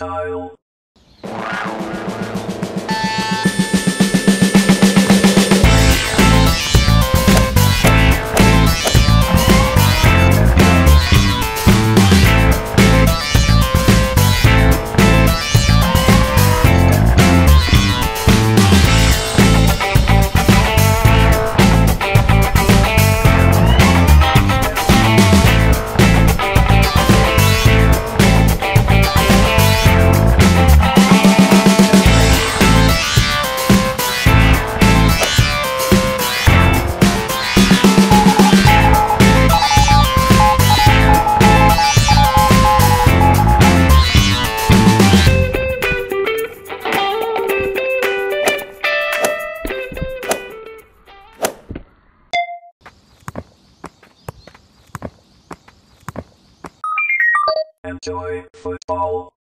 style. Enjoy football.